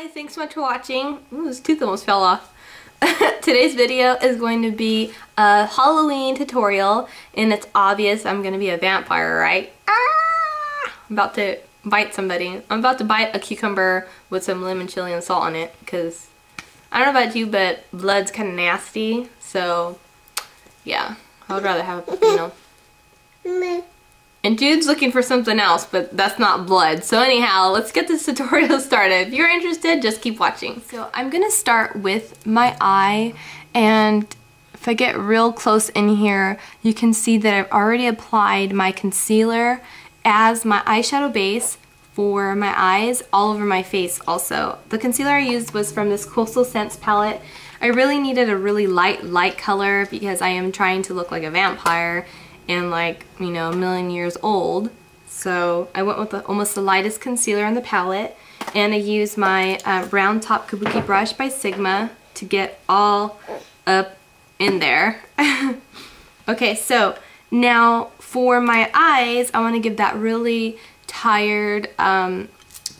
Hi, thanks so much for watching. Ooh, this tooth almost fell off. Today's video is going to be a Halloween tutorial and it's obvious I'm going to be a vampire, right? Ah! I'm about to bite somebody. I'm about to bite a cucumber with some lemon chili and salt on it because I don't know about you but blood's kind of nasty so yeah I would rather have you know and Jude's looking for something else, but that's not blood. So anyhow, let's get this tutorial started. If you're interested, just keep watching. So I'm gonna start with my eye, and if I get real close in here, you can see that I've already applied my concealer as my eyeshadow base for my eyes all over my face also. The concealer I used was from this Coastal Scents palette. I really needed a really light, light color because I am trying to look like a vampire and like, you know, a million years old. So I went with the, almost the lightest concealer on the palette and I used my uh, round top kabuki brush by Sigma to get all up in there. okay, so now for my eyes, I want to give that really tired um,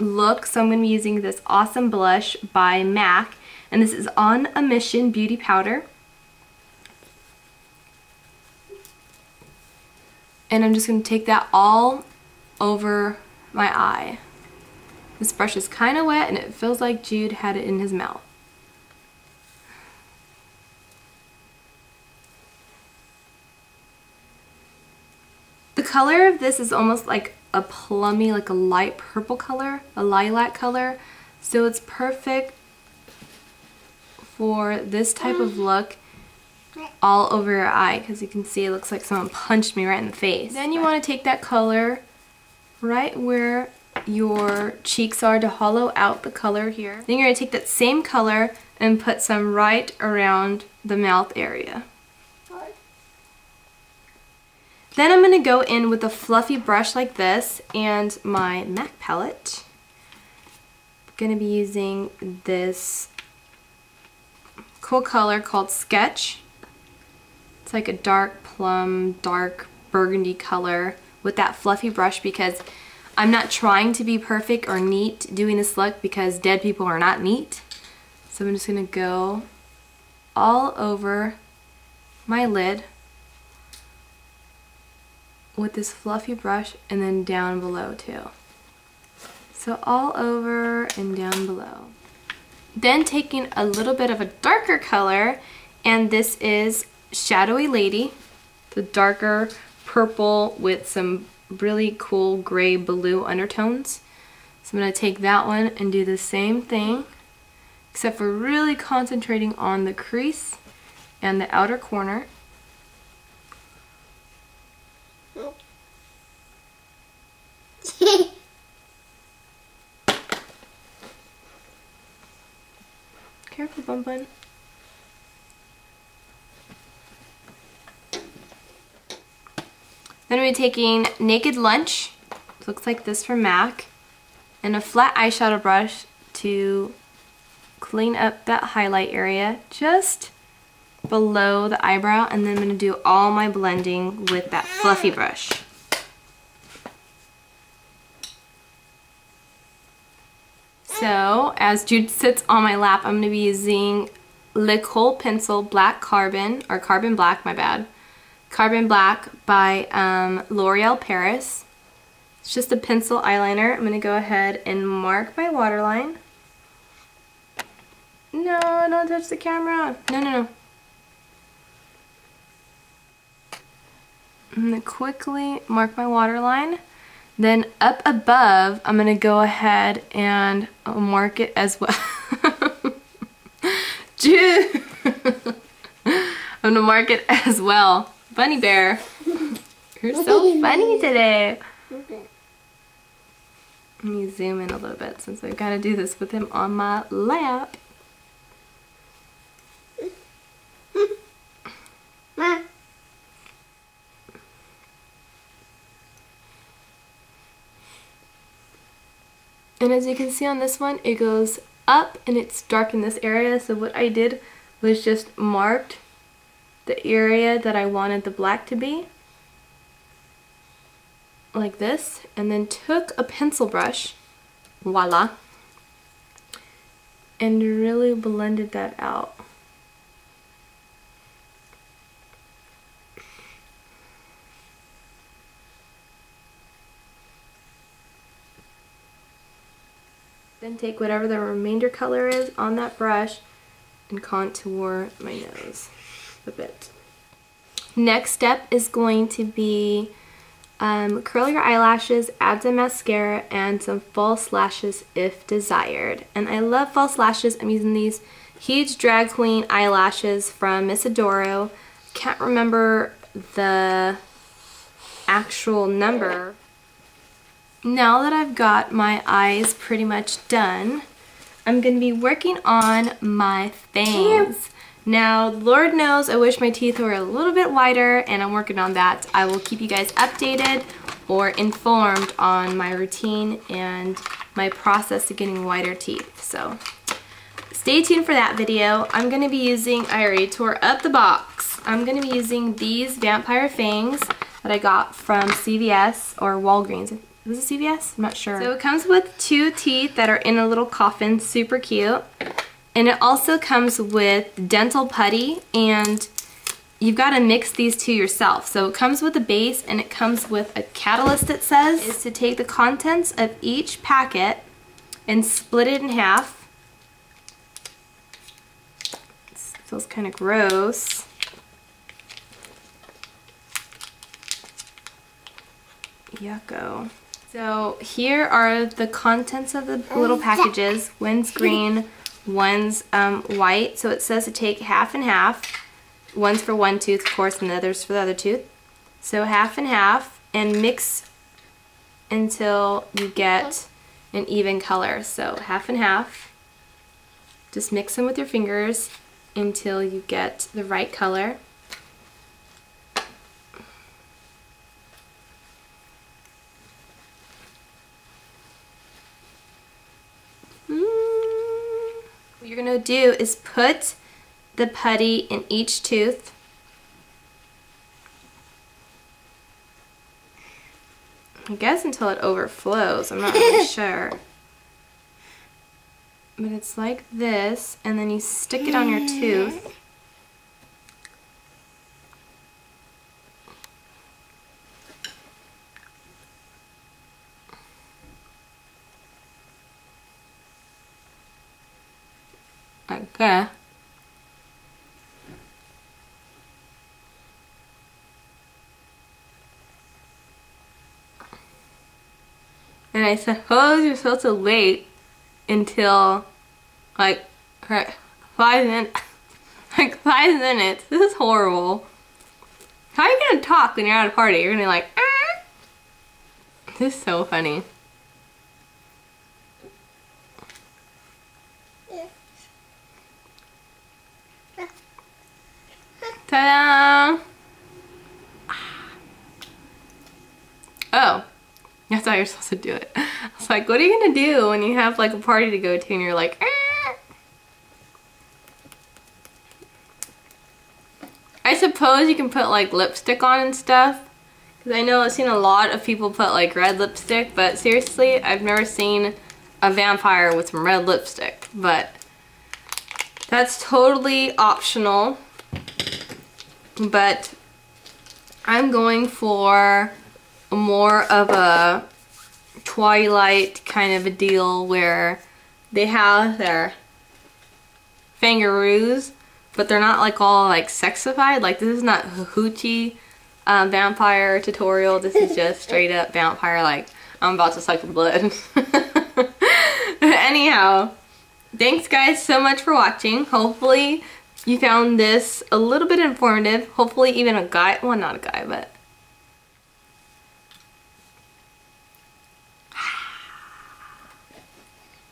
look. So I'm going to be using this awesome blush by MAC. And this is On a Mission Beauty Powder. And I'm just going to take that all over my eye. This brush is kind of wet and it feels like Jude had it in his mouth. The color of this is almost like a plummy, like a light purple color, a lilac color. So it's perfect for this type of look all over your eye because you can see it looks like someone punched me right in the face. Then you want to take that color right where your cheeks are to hollow out the color here. Then you're going to take that same color and put some right around the mouth area. Then I'm going to go in with a fluffy brush like this and my MAC palette. I'm going to be using this cool color called Sketch. It's like a dark plum, dark burgundy color with that fluffy brush because I'm not trying to be perfect or neat doing this look because dead people are not neat. So I'm just going to go all over my lid with this fluffy brush and then down below too. So all over and down below. Then taking a little bit of a darker color and this is Shadowy Lady, the darker purple with some really cool gray blue undertones. So I'm going to take that one and do the same thing, except for really concentrating on the crease and the outer corner. Careful, Bun Bun. Then we're taking Naked Lunch, looks like this from MAC, and a flat eyeshadow brush to clean up that highlight area just below the eyebrow and then I'm going to do all my blending with that fluffy brush. So as Jude sits on my lap, I'm going to be using Le Kohl Pencil Black Carbon, or Carbon Black, my bad. Carbon Black by um, L'Oreal Paris. It's just a pencil eyeliner. I'm going to go ahead and mark my waterline. No, don't touch the camera. No, no, no. I'm going to quickly mark my waterline. Then up above, I'm going to go ahead and mark it as well. I'm going to mark it as well. Bunny Bear, you're so funny today. Let me zoom in a little bit since I've got to do this with him on my lap. And as you can see on this one, it goes up and it's dark in this area. So what I did was just marked the area that I wanted the black to be like this and then took a pencil brush voila and really blended that out. Then take whatever the remainder color is on that brush and contour my nose a bit. Next step is going to be um, curl your eyelashes, add some mascara, and some false lashes if desired. And I love false lashes. I'm using these huge drag queen eyelashes from Miss Adoro. Can't remember the actual number. Now that I've got my eyes pretty much done, I'm going to be working on my fangs. Now, Lord knows I wish my teeth were a little bit wider and I'm working on that. I will keep you guys updated or informed on my routine and my process of getting wider teeth. So stay tuned for that video. I'm going to be using, I already tore up the box. I'm going to be using these Vampire Fangs that I got from CVS or Walgreens. Was it CVS? I'm not sure. So it comes with two teeth that are in a little coffin, super cute. And it also comes with dental putty and you've got to mix these two yourself. So it comes with a base and it comes with a catalyst it says is to take the contents of each packet and split it in half. It feels kind of gross. Yucko. So here are the contents of the little oh, packages. One's green, one's um, white. So it says to take half and half. One's for one tooth, of course, and the other's for the other tooth. So half and half and mix until you get an even color. So half and half. Just mix them with your fingers until you get the right color. You're going to do is put the putty in each tooth. I guess until it overflows. I'm not really sure. But it's like this, and then you stick it on your tooth. Okay. And I suppose you're supposed to wait until like five minutes like five minutes. This is horrible. How are you gonna talk when you're at a party? You're gonna be like ah! This is so funny. Ta-da! Oh, that's how you're supposed to do it. I was like, what are you gonna do when you have like a party to go to and you're like, ah. I suppose you can put like lipstick on and stuff. Because I know I've seen a lot of people put like red lipstick, but seriously, I've never seen a vampire with some red lipstick. But that's totally optional but I'm going for more of a Twilight kind of a deal where they have their fangaroos, but they're not like all like sexified. Like this is not hoochie um, vampire tutorial. This is just straight up vampire like I'm about to suck the blood. Anyhow, thanks guys so much for watching. Hopefully you found this a little bit informative. Hopefully even a guy, well not a guy, but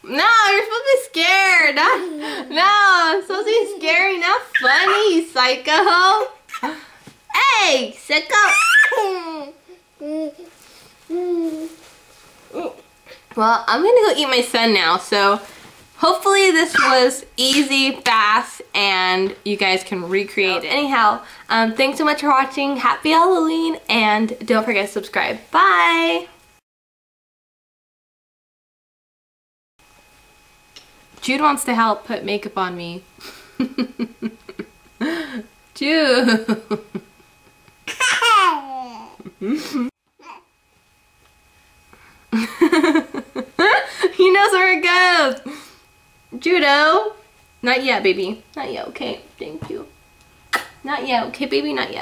No, you're supposed to be scared. no, supposed to be scary, not funny, psycho. Hey, psycho. Well, I'm gonna go eat my son now, so Hopefully this was easy, fast, and you guys can recreate it. Anyhow, um, thanks so much for watching. Happy Halloween, and don't forget to subscribe. Bye! Jude wants to help put makeup on me. Jude. he knows where it goes. Judo. Not yet, baby. Not yet, okay. Thank you. Not yet, okay, baby? Not yet.